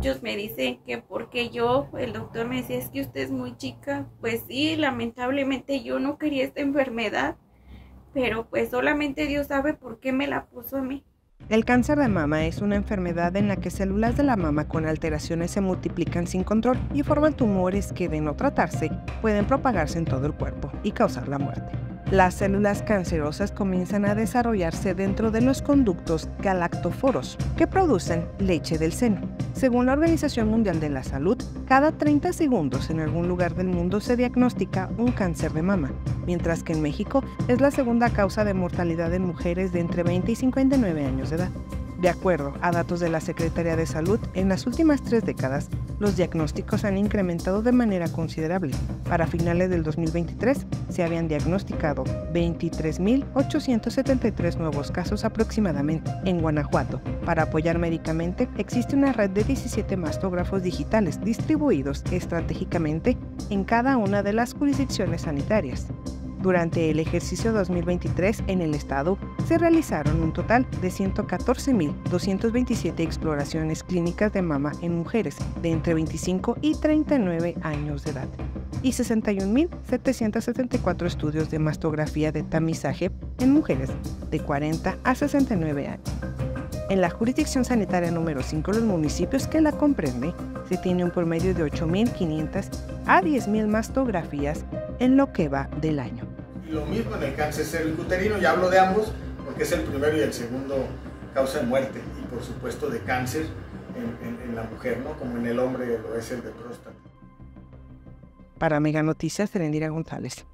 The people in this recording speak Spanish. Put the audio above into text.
muchos me dicen que porque yo, el doctor me decía, es que usted es muy chica. Pues sí, lamentablemente yo no quería esta enfermedad, pero pues solamente Dios sabe por qué me la puso a mí. El cáncer de mama es una enfermedad en la que células de la mama con alteraciones se multiplican sin control y forman tumores que de no tratarse pueden propagarse en todo el cuerpo y causar la muerte las células cancerosas comienzan a desarrollarse dentro de los conductos galactóforos, que producen leche del seno. Según la Organización Mundial de la Salud, cada 30 segundos en algún lugar del mundo se diagnostica un cáncer de mama, mientras que en México es la segunda causa de mortalidad en mujeres de entre 20 y 59 años de edad. De acuerdo a datos de la Secretaría de Salud, en las últimas tres décadas, los diagnósticos han incrementado de manera considerable. Para finales del 2023, se habían diagnosticado 23.873 nuevos casos aproximadamente en Guanajuato. Para apoyar médicamente, existe una red de 17 mastógrafos digitales distribuidos estratégicamente en cada una de las jurisdicciones sanitarias. Durante el ejercicio 2023 en el estado se realizaron un total de 114.227 exploraciones clínicas de mama en mujeres de entre 25 y 39 años de edad y 61.774 estudios de mastografía de tamizaje en mujeres de 40 a 69 años. En la jurisdicción sanitaria número 5, los municipios que la comprende, se tiene un promedio de 8.500 a 10.000 mastografías en lo que va del año. Y lo mismo en el cáncer cervicuterino, ya hablo de ambos, porque es el primero y el segundo causa de muerte, y por supuesto de cáncer en, la mujer, ¿no? como en el hombre lo es el de próstata. Para Mega Noticias, Serendira González.